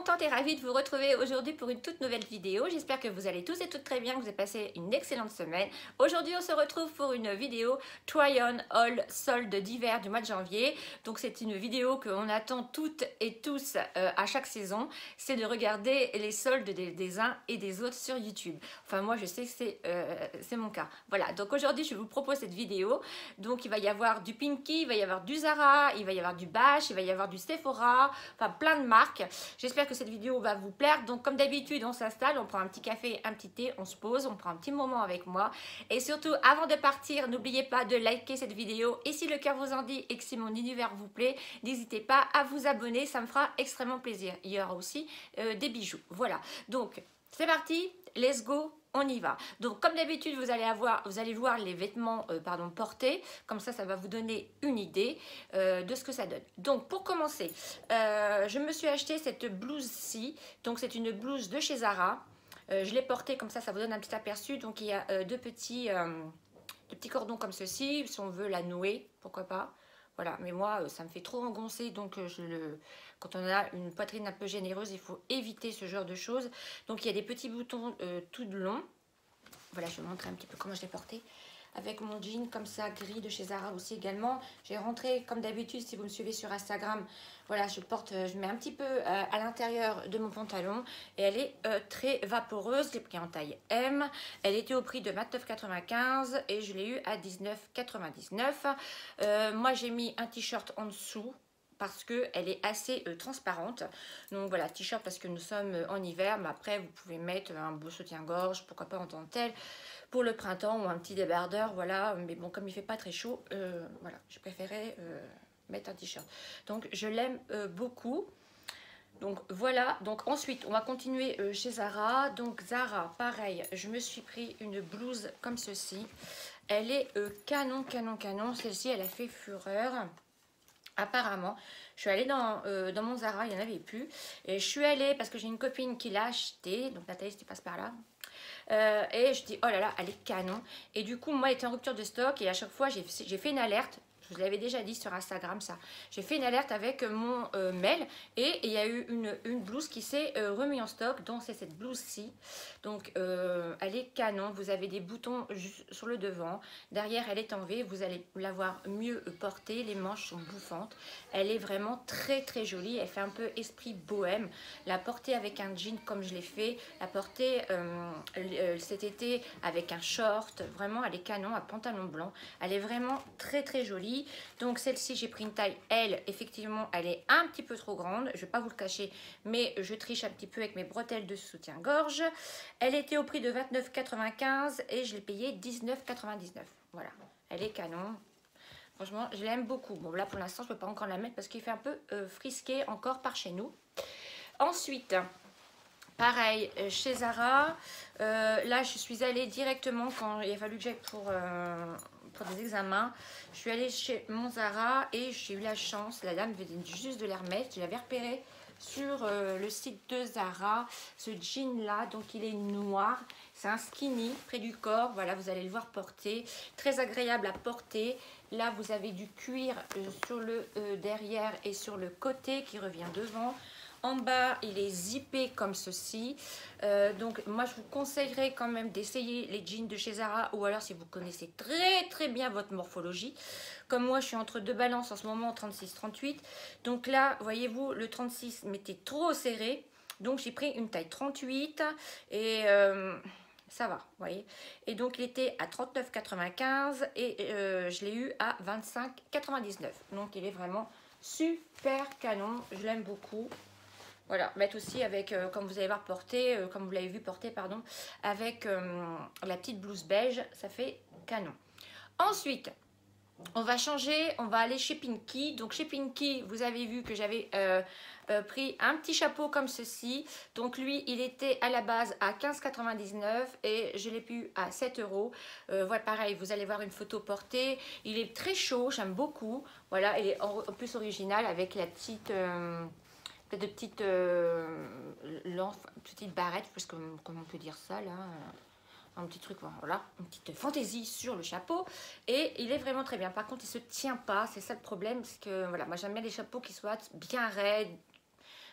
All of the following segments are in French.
contente et ravie de vous retrouver aujourd'hui pour une toute nouvelle vidéo. J'espère que vous allez tous et toutes très bien, que vous avez passé une excellente semaine. Aujourd'hui, on se retrouve pour une vidéo Try On All solde d'hiver du mois de janvier. Donc, c'est une vidéo qu'on attend toutes et tous euh, à chaque saison. C'est de regarder les soldes des, uns et des autres sur YouTube. Enfin, moi, je sais que c'est euh, mon cas. Voilà, donc aujourd'hui, je vous propose cette vidéo. Donc, il va y avoir du Pinky, il va y avoir du Zara, il va y avoir du Bash, il va y avoir du Sephora, enfin, plein de marques. J'espère cette vidéo va vous plaire. Donc comme d'habitude, on s'installe, on prend un petit café, un petit thé, on se pose, on prend un petit moment avec moi. Et surtout, avant de partir, n'oubliez pas de liker cette vidéo. Et si le cœur vous en dit et que si mon univers vous plaît, n'hésitez pas à vous abonner, ça me fera extrêmement plaisir. Il y aura aussi euh, des bijoux. Voilà, donc c'est parti, let's go on y va. Donc comme d'habitude, vous allez avoir, vous allez voir les vêtements euh, pardon, portés. Comme ça, ça va vous donner une idée euh, de ce que ça donne. Donc pour commencer, euh, je me suis acheté cette blouse-ci. Donc c'est une blouse de chez Zara. je l'ai portée comme ça, ça vous donne un petit aperçu. Donc il y a deux deux petits cordons comme ceci. Si on veut la nouer, pourquoi pas. Voilà, mais moi, ça me fait trop engoncer, donc le quand on a une poitrine un peu généreuse, il faut éviter ce genre de choses. Donc il y a des petits boutons euh, tout longs. Voilà, je vais vous montrer un petit peu comment je l'ai porté. Avec mon jean comme ça, gris de chez Zara aussi également. J'ai rentré comme d'habitude, si vous me suivez sur Instagram, voilà, je porte, je mets un petit peu euh, à l'intérieur de mon pantalon. Et elle est euh, très vaporeuse. Je l'ai pris en taille M. Elle était au prix de 29,95 et je l'ai eu à 19,99. moi, j'ai mis un t-shirt en dessous parce qu'elle est assez euh, transparente. Donc voilà, t-shirt parce que nous sommes euh, en hiver, mais après vous pouvez mettre un beau soutien-gorge, pourquoi pas en dentelle, pour le printemps ou un petit débardeur, voilà. Mais bon, comme il fait pas très chaud, euh, voilà, je préférais mettre un t-shirt. Donc je l'aime beaucoup. Donc voilà, donc ensuite on va continuer chez Zara. Donc Zara, pareil, je me suis pris une blouse comme ceci. Elle est canon, canon, canon. Celle-ci, elle a fait fureur apparemment. Je suis allée dans, euh, dans mon Zara, il n'y en avait plus. Et je suis allée parce que j'ai une copine qui l'a acheté. Donc Nathalie, tu passes par là. Euh, et je dis, oh là là, elle est canon. Et du coup, moi, elle était en rupture de stock. Et à chaque fois, j'ai fait une alerte. Je vous l'avais déjà dit sur Instagram ça. J'ai fait une alerte avec mon euh, mail et il y a eu une, une blouse qui s'est euh, remise en stock. Donc c'est cette blouse-ci. Donc euh, elle est canon. Vous avez des boutons sur le devant. Derrière elle est en V. Vous allez l'avoir mieux portée. Les manches sont bouffantes. Elle est vraiment très très jolie. Elle fait un peu esprit bohème. La porter avec un jean comme je l'ai fait. La porter cet été avec un short. Vraiment elle est canon. Un pantalon blanc. Elle est vraiment très très jolie. Donc celle-ci, j'ai pris une taille L. Effectivement, elle est un petit peu trop grande. Je ne vais pas vous le cacher, mais je triche un petit peu avec mes bretelles de soutien-gorge. Elle était au prix de 29,95 et je l'ai payé 19,99. Voilà, elle est canon. Franchement, je l'aime beaucoup. Bon, là, pour l'instant, je ne peux pas encore la mettre parce qu'il fait un peu euh, frisqué encore par chez nous. Ensuite, pareil, euh, chez Zara, euh, là, je suis allée directement quand il a fallu que j'aille pour des examens. Je suis allée chez Monzara et j'ai eu la chance, la dame venait juste de les remettre. Je l'avais repéré sur euh, le site de Zara, ce jean là, donc il est noir. C'est un skinny près du corps, voilà, vous allez le voir porter. Très agréable à porter. Là, vous avez du cuir euh, sur le euh, derrière et sur le côté qui revient devant. En bas, il est zippé comme ceci. Euh, donc, moi, je vous conseillerais quand même d'essayer les jeans de chez Zara ou alors si vous connaissez très très bien votre morphologie. Comme moi, je suis entre deux balances en ce moment, 36-38. Donc là, voyez-vous, le 36 m'était trop serré. Donc, j'ai pris une taille 38 et... Euh, ça va, vous voyez. Et donc, il était à 39,95 et euh, je l'ai eu à 25,99. Donc, il est vraiment super canon. Je l'aime beaucoup. Voilà, mettre aussi avec, euh, comme vous allez voir porté, euh, comme vous l'avez vu porter, pardon, avec euh, la petite blouse beige, ça fait canon. Ensuite, on va changer, on va aller chez Pinky. Donc chez Pinky, vous avez vu que j'avais pris un petit chapeau comme ceci. Donc lui, il était à la base à 15,99 et je l'ai pu à 7 euros. Voilà, pareil, vous allez voir une photo portée. Il est très chaud, j'aime beaucoup. Voilà, il est en, plus original avec la petite de petites euh, petite barrette, parce que comment on peut dire ça là un petit truc, voilà, une petite fantaisie sur le chapeau et il est vraiment très bien. Par contre, il se tient pas, c'est ça le problème, parce que voilà, moi j'aime bien les chapeaux qui soient bien raides,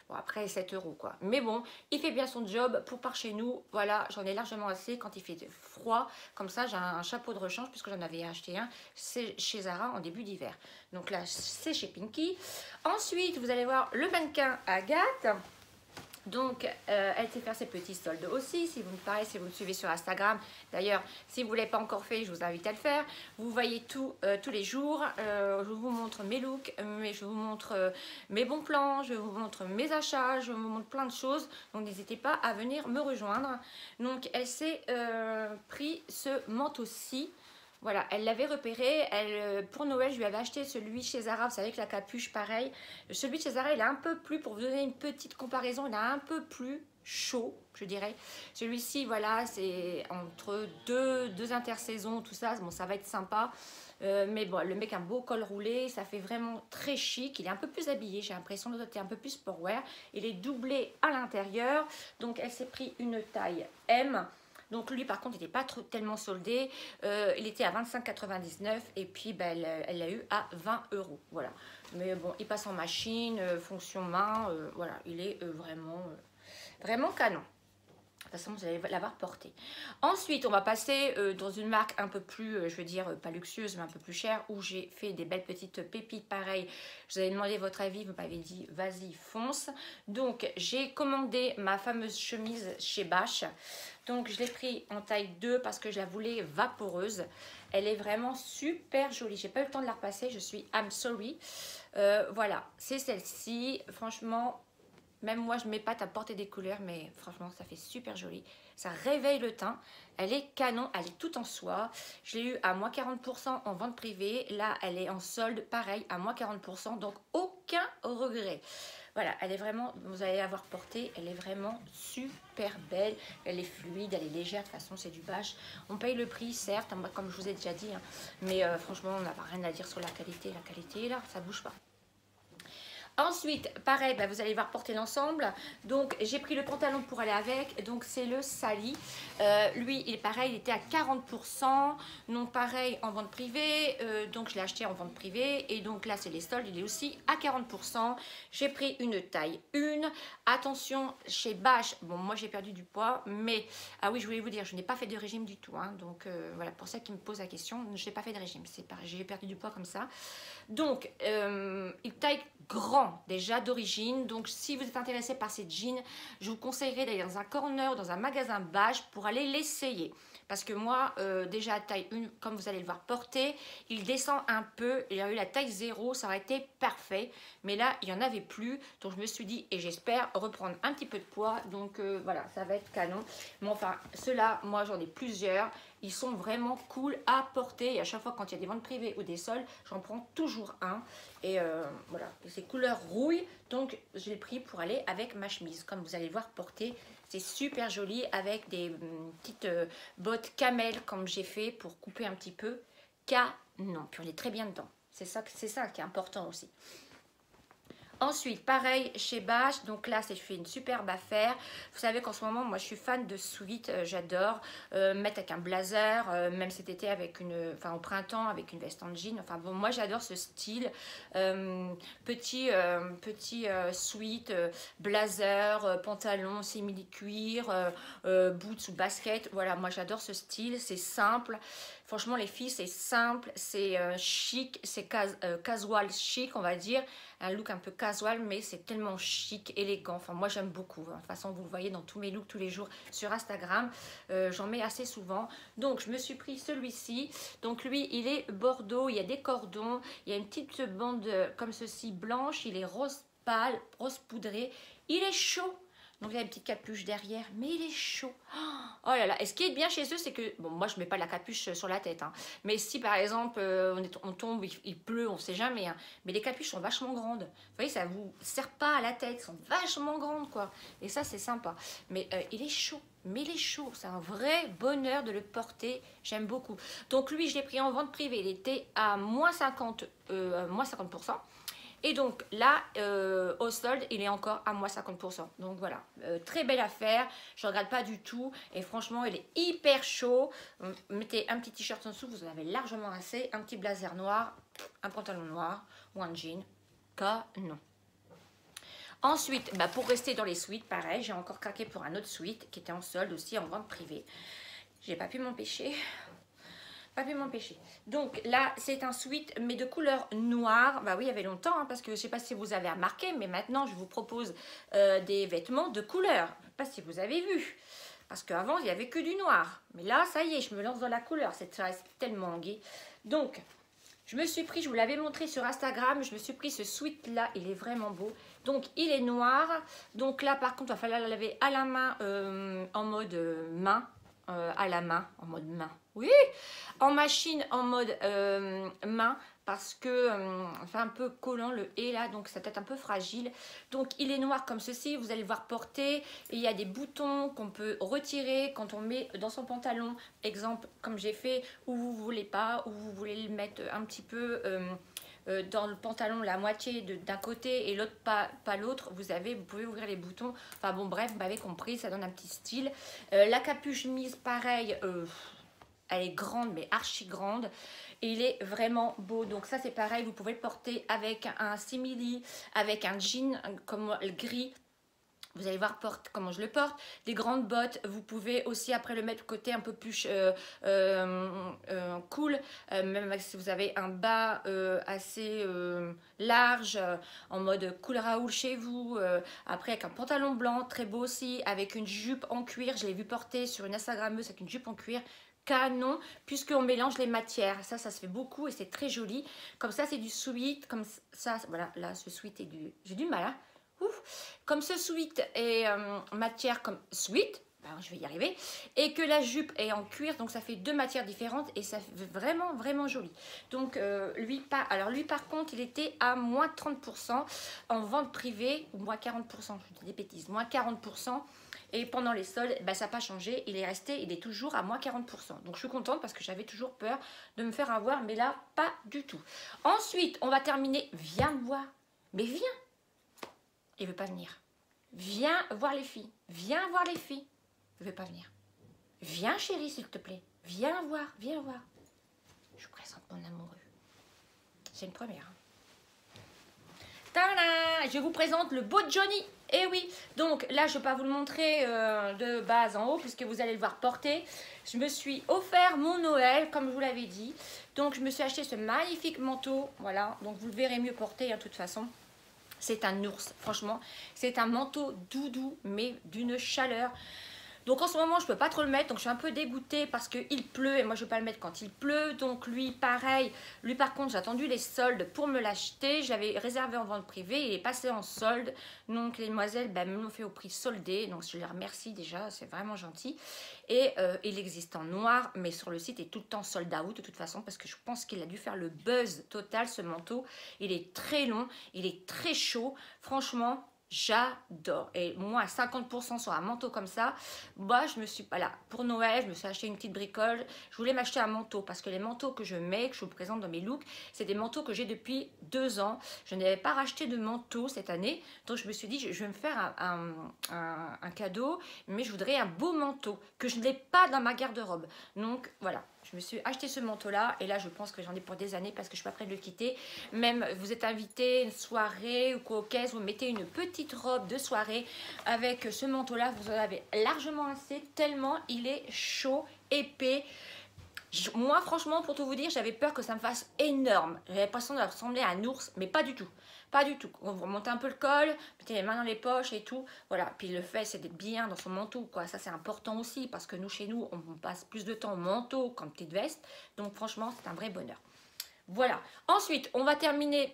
Bon, après, 7 euros, quoi. Mais bon, il fait bien son job pour par chez nous. Voilà, j'en ai largement assez quand il fait froid. Comme ça, j'ai un chapeau de rechange, puisque j'en avais acheté un chez Zara en début d'hiver. Donc là, c'est chez Pinky. Ensuite, vous allez voir le mannequin Agathe. Donc, euh, elle sait faire ses petits soldes aussi, si vous me parlez, si vous me suivez sur Instagram. D'ailleurs, si vous ne l'avez pas encore fait, je vous invite à le faire. Vous voyez tout euh, tous les jours. Euh, je vous montre mes looks, mais je vous montre mes bons plans, je vous montre mes achats, je vous montre plein de choses. Donc, n'hésitez pas à venir me rejoindre. Donc, elle s'est pris ce manteau-ci. Voilà, elle l'avait repéré. Elle, euh, pour Noël, je lui avais acheté celui chez Zara. Vous savez que la capuche, pareil. Celui de chez Zara, il est un peu plus, pour vous donner une petite comparaison, il est un peu plus chaud, je dirais. Celui-ci, voilà, c'est entre deux, deux intersaisons, tout ça. Bon, ça va être sympa. Euh, mais bon, le mec a un beau col roulé, ça fait vraiment très chic. Il est un peu plus habillé, j'ai l'impression de un peu plus sportwear. Il est doublé à l'intérieur. Donc, elle s'est pris une taille M. Donc lui par contre n'était pas tellement soldé, euh, il était à 25,99 et puis ben, elle l'a eu à 20 euros. Voilà. Mais bon, il passe en machine, euh, fonction main, euh, voilà, il est vraiment, vraiment canon. De toute façon, vous allez l'avoir porté. Ensuite, on va passer dans une marque un peu plus, je veux dire, pas luxueuse, mais un peu plus chère, où j'ai fait des belles petites pépites pareilles. Je vous avais demandé votre avis, vous m'avez dit, vas-y, fonce. Donc, j'ai commandé ma fameuse chemise chez Bache. Donc je l'ai pris en taille 2 parce que je la voulais vaporeuse. Elle est vraiment super jolie. J'ai pas eu le temps de la repasser, je suis I'm sorry. Euh, voilà, c'est celle-ci. Franchement, même moi je m'épate à porter des couleurs, mais franchement ça fait super joli. Ça réveille le teint. Elle est canon, elle est toute en soie. Je l'ai eu à moins 40% en vente privée. Là, elle est en solde, pareil, à moins 40%. Donc aucun regret. Voilà, elle est vraiment, vous allez avoir porté, elle est vraiment super belle. Elle est fluide, elle est légère, de toute façon c'est du bâche. On paye le prix, certes, hein, comme je vous ai déjà dit, hein, mais euh, franchement on n'a rien à dire sur la qualité. La qualité là, ça bouge pas. Ensuite, pareil, bah, vous allez voir porter l'ensemble. Donc, j'ai pris le pantalon pour aller avec. Donc, c'est le Sally. Euh, lui, il est pareil, il était à 40%. Non, pareil, en vente privée. Euh, donc, je l'ai acheté en vente privée. Et donc, là, c'est les soldes. Il est aussi à 40%. J'ai pris une taille 1. Attention, chez Bash, bon, moi, j'ai perdu du poids. Mais, ah oui, je voulais vous dire, je n'ai pas fait de régime du tout. Hein. donc, euh, voilà, pour ça qui me pose la question, je n'ai pas fait de régime. C'est pareil, j'ai perdu du poids comme ça. Donc, il taille grand déjà d'origine. Donc si vous êtes intéressé par ces jeans, je vous conseillerais d'aller dans un corner, dans un magasin beige pour aller l'essayer. Parce que moi, euh, déjà taille 1, comme vous allez le voir porter, il descend un peu. Il y a eu la taille 0, ça aurait été parfait. Mais là, il n'y en avait plus. Donc je me suis dit, et j'espère reprendre un petit peu de poids. Donc euh, voilà, ça va être canon. Mais enfin, ceux-là, moi j'en ai plusieurs. Ils sont vraiment cool à porter. Et à chaque fois, quand il y a des ventes privées ou des sols, j'en prends toujours un. Et euh, voilà, c'est couleur rouille. Donc, je l'ai pris pour aller avec ma chemise. Comme vous allez voir porter, c'est super joli avec des hum, petites euh, bottes camel comme j'ai fait pour couper un petit peu. non Puis on est très bien dedans. C'est ça, ça qui est important aussi. Ensuite, pareil chez Bash, donc là, c'est fait une superbe affaire. Vous savez qu'en ce moment, moi, je suis fan de sweat, euh, j'adore euh, mettre avec un blazer, euh, même cet été avec une, enfin au printemps avec une veste en jean. Enfin bon, moi, j'adore ce style, petit, petit sweat, blazer, pantalon, simili cuir, boots ou basket. Voilà, moi, j'adore ce style, c'est simple. Franchement, les filles, c'est simple, c'est euh, chic, c'est euh, casual chic, on va dire. Un look un peu casual, mais c'est tellement chic, élégant. Enfin, moi, j'aime beaucoup. Hein. De toute façon, vous le voyez dans tous mes looks tous les jours sur Instagram. Euh, j'en mets assez souvent. Donc, je me suis pris celui-ci. Donc, lui, il est bordeaux. Il y a des cordons. Il y a une petite bande comme ceci, blanche. Il est rose pâle, rose poudré. Il est chaud. Donc il y a une petite capuche derrière, mais il est chaud. Oh là là, et ce qui est bien chez eux, c'est que, bon, moi je mets pas la capuche sur la tête, hein. mais si par exemple euh, on, tombe, il, pleut, on sait jamais, hein. mais les capuches sont vachement grandes. Vous voyez, ça vous sert pas à la tête, sont vachement grandes quoi. Et ça c'est sympa. Mais euh, il est chaud, mais il est chaud, c'est un vrai bonheur de le porter, j'aime beaucoup. Donc lui, je l'ai pris en vente privée, il était à moins 50, euh, moins 50%. Et donc là, euh, au solde, il est encore à moins 50%. Donc voilà, euh, très belle affaire. Je ne regrette pas du tout. Et franchement, il est hyper chaud. Mettez un petit t-shirt en dessous, vous en avez largement assez. Un petit blazer noir, un pantalon noir ou un jean. non. Ensuite, bah, pour rester dans les suites, pareil, j'ai encore craqué pour un autre suite qui était en solde aussi en vente privée. J'ai pas pu m'empêcher. Pas pu m'empêcher. Donc là, c'est un suite, mais de couleur noire. Bah oui, il y avait longtemps, hein, parce que je sais pas si vous avez remarqué, mais maintenant, je vous propose euh, des vêtements de couleur. Je sais pas si vous avez vu. Parce qu'avant, il n'y avait que du noir. Mais là, ça y est, je me lance dans la couleur. C'est tellement gay. Donc, je me suis pris, je vous l'avais montré sur Instagram, je me suis pris ce sweat-là. Il est vraiment beau. Donc, il est noir. Donc là, par contre, il va falloir le laver à la main euh, en mode euh, main. Euh, à la main, en mode main. Oui, en machine, en mode main parce que euh, un peu collant le et là donc ça peut un peu fragile. Donc il est noir comme ceci vous allez le voir porter. Il y a des boutons qu'on peut retirer quand on met dans son pantalon. Exemple comme j'ai fait où vous voulez pas où vous voulez le mettre un petit peu euh, euh, dans le pantalon la moitié d'un côté et l'autre pas, l'autre vous avez vous pouvez ouvrir les boutons enfin bon bref vous m'avez compris ça donne un petit style la capuche mise pareil elle est grande mais archi grande il est vraiment beau. Donc ça c'est pareil, vous pouvez le porter avec un simili, avec un jean comme le gris. Vous allez voir comment je le porte. Des grandes bottes, vous pouvez aussi après le mettre côté un peu plus euh, euh, euh, cool. même si vous avez un bas assez large, en mode cool Raoul chez vous. après avec un pantalon blanc, très beau aussi. Avec une jupe en cuir. Je l'ai vu porter sur une Instagrammeuse avec une jupe en cuir canon puisqu'on mélange les matières. Ça, ça se fait beaucoup et c'est très joli. Comme ça, c'est du sweat. Comme ça, voilà, là, ce sweat est du... J'ai du mal, hein Ouf. Comme ce sweat est euh, matière comme sweat, ben, je vais y arriver, et que la jupe est en cuir, donc ça fait deux matières différentes et ça fait vraiment, vraiment joli. Donc, euh, lui, pas... Alors, lui, par contre, il était à moins 30% en vente privée, ou moins 40%, je dis des bêtises, moins 40%. Et pendant les soldes, bah, ça n'a pas changé. Il est resté, il est toujours à moins 40%. Donc je suis contente parce que j'avais toujours peur de me faire avoir. Mais là, pas du tout. Ensuite, on va terminer. Viens me voir. Mais viens. Il veut pas venir. Viens voir les filles. Viens voir les filles. Il veut pas venir. Viens chérie, s'il te plaît. Viens voir, viens voir. Je vous présente mon amoureux. C'est une première. Hein. Je vous présente le beau Johnny. Eh oui, donc là, je ne vais pas vous le montrer euh, de base en haut, puisque vous allez le voir porter. Je me suis offert mon Noël, comme je vous l'avais dit. Donc, je me suis acheté ce magnifique manteau. Voilà, donc vous le verrez mieux porter, hein, de toute façon. C'est un ours, franchement. C'est un manteau doudou, mais d'une chaleur. Donc en ce moment, je peux pas trop le mettre, donc je suis un peu dégoûtée parce qu'il pleut et moi je veux pas le mettre quand il pleut. Donc lui, pareil, lui par contre, j'ai attendu les soldes pour me l'acheter. Je l'avais réservé en vente privée, il est passé en solde. Donc les demoiselles ben, me l'ont fait au prix soldé, donc je les remercie déjà, c'est vraiment gentil. Et euh, il existe en noir, mais sur le site, est tout le temps sold out de toute façon parce que je pense qu'il a dû faire le buzz total ce manteau. Il est très long, il est très chaud. Franchement, J'adore. Et moi, 50% sur un manteau comme ça, moi, je me suis pas là. Pour Noël, je me suis acheté une petite bricole. Je voulais m'acheter un manteau parce que les manteaux que je mets, que je vous présente dans mes looks, c'est des manteaux que j'ai depuis deux ans. Je n'avais pas racheté de manteau cette année. Donc, je me suis dit, je vais me faire un, un cadeau, mais je voudrais un beau manteau que je n'ai pas dans ma garde-robe. Donc, voilà. Je me suis acheté ce manteau-là et là, je pense que j'en ai pour des années parce que je suis pas prête de le quitter. Même, vous êtes invité une soirée ou quoi caisse, vous mettez une petite robe de soirée avec ce manteau-là. Vous en avez largement assez tellement il est chaud, épais. Moi, franchement, pour tout vous dire, j'avais peur que ça me fasse énorme. J'avais l'impression de ressembler à un ours, mais pas du tout. Pas du tout. Vous remontez un peu le col, mettez les mains dans les poches et tout. Voilà. Puis le fait, c'est d'être bien dans son manteau. Ça, c'est important aussi parce que nous, chez nous, on passe plus de temps au manteau qu'en petite veste. Donc, franchement, c'est un vrai bonheur. Voilà. Ensuite, on va terminer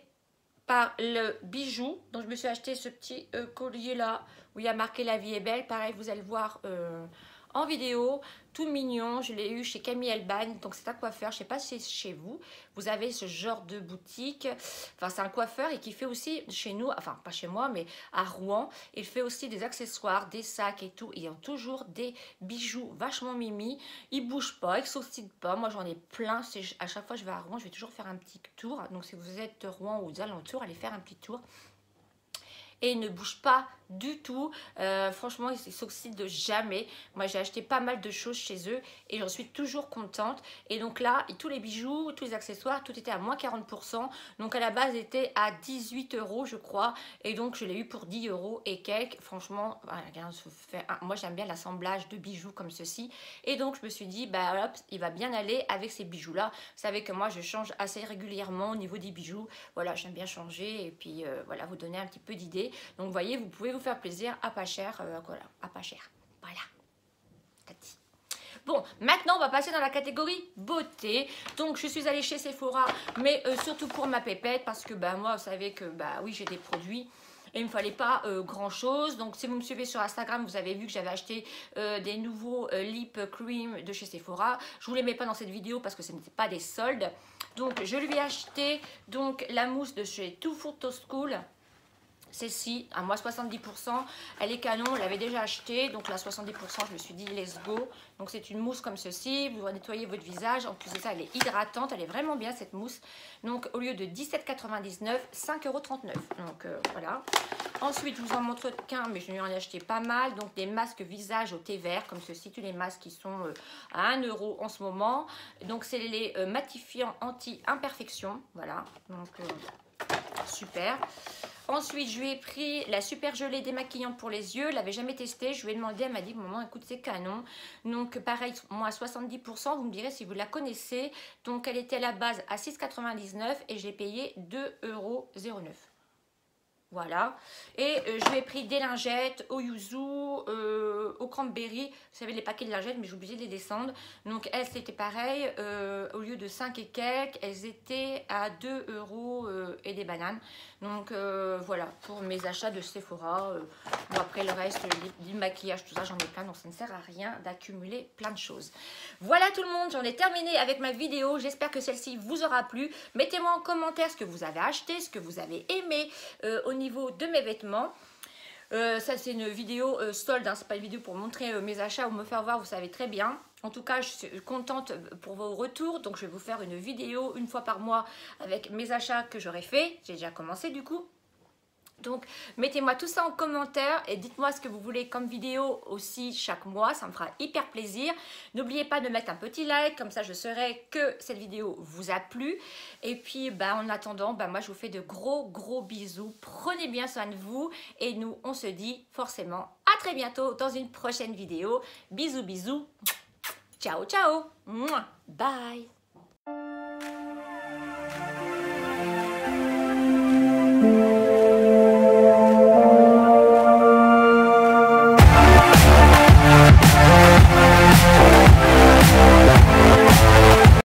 par le bijou. Donc, je me suis acheté ce petit euh, collier-là où il y a marqué « La vie est belle ». Pareil, vous allez le voir... Euh, en vidéo, tout mignon. Je l'ai eu chez Camille Elban, donc c'est un coiffeur. Je sais pas si c'est chez vous. Vous avez ce genre de boutique. Enfin, c'est un coiffeur et qui fait aussi chez nous, enfin pas chez moi, mais à Rouen. Il fait aussi des accessoires, des sacs et tout. Il a toujours des bijoux vachement mimi. Il bouge pas, il s'ostine pas. Moi, j'en ai plein. À chaque fois que je vais à Rouen, je vais toujours faire un petit tour. Donc, si vous êtes Rouen ou aux alentours, allez faire un petit tour. et ne bouge pas du tout. Euh, franchement, ils s'oxydent jamais. Moi, j'ai acheté pas mal de choses chez eux et j'en suis toujours contente. Et donc là, tous les bijoux, tous les accessoires, tout était à moins 40%. Donc à la base, était à 18 euros, je crois. Et donc, je l'ai eu pour 10 euros et quelques. Franchement, moi, j'aime bien l'assemblage de bijoux comme ceci. Et donc, je me suis dit, bah hop, il va bien aller avec ces bijoux-là. Vous savez que moi, je change assez régulièrement au niveau des bijoux. Voilà, j'aime bien changer et puis euh, voilà, vous donner un petit peu d'idées. Donc, voyez, vous pouvez vous faire plaisir à pas cher. Euh, voilà, à pas cher. Voilà. Bon, maintenant on va passer dans la catégorie beauté. Donc je suis allée chez Sephora, mais euh, surtout pour ma pépette, parce que bah, moi, vous savez que bah oui, j'ai des produits et il me fallait pas euh, grand chose. Donc si vous me suivez sur Instagram, vous avez vu que j'avais acheté des nouveaux lip cream de chez Sephora. Je vous les mets pas dans cette vidéo parce que ce n'était pas des soldes. Donc je lui ai acheté donc la mousse de chez Too Photo School celle-ci, à moi 70%, elle est canon, on l'avait déjà acheté, donc là 70%, je me suis dit let's go. Donc c'est une mousse comme ceci, vous nettoyez votre visage, en plus de ça elle est hydratante, elle est vraiment bien cette mousse. Donc au lieu de 17,99, 5,39€. Donc euh, voilà. Ensuite, je vous en montre qu'un, mais je lui en ai acheté pas mal. Donc des masques visage au thé vert, comme ceci, tous les masques qui sont euh, à 1€ en ce moment. Donc c'est les euh, matifiants anti-imperfection, voilà. Donc super. Ensuite, je lui ai pris la super gelée démaquillante pour les yeux. Je l'avais jamais testé. Je lui ai demandé, elle m'a dit, maman, écoute, c'est canon. Donc, pareil, moi, à 70%, vous me direz si vous la connaissez. Donc, elle était à la base à 6,99 et je l'ai payé 2,09 euros. Voilà. Et euh, je lui ai pris des lingettes au yuzu, euh, au cranberry. Vous savez, les paquets de lingettes, mais j'ai oublié de les descendre. Donc, elles, c'était pareil. Euh, au lieu de 5 et quelques, elles étaient à 2 euros et des bananes. Donc, voilà, pour mes achats de Sephora. bon, après, le reste, du maquillage, tout ça, j'en ai plein. Donc, ça ne sert à rien d'accumuler plein de choses. Voilà tout le monde, j'en ai terminé avec ma vidéo. J'espère que celle-ci vous aura plu. Mettez-moi en commentaire ce que vous avez acheté, ce que vous avez aimé de mes vêtements. Euh, ça c'est une vidéo euh, solde, hein, c'est pas une vidéo pour montrer euh, mes achats ou me faire voir, vous savez très bien. En tout cas, je suis contente pour vos retours, donc je vais vous faire une vidéo une fois par mois avec mes achats que j'aurai fait. J'ai déjà commencé du coup. Donc, mettez-moi tout ça en commentaire et dites-moi ce que vous voulez comme vidéo aussi chaque mois. Ça me fera hyper plaisir. N'oubliez pas de mettre un petit like, comme ça je saurai que cette vidéo vous a plu. Et puis, bah, en attendant, bah, moi je vous fais de gros gros bisous. Prenez bien soin de vous et nous, on se dit forcément à très bientôt dans une prochaine vidéo. Bisous, bisous. Ciao, ciao. Bye.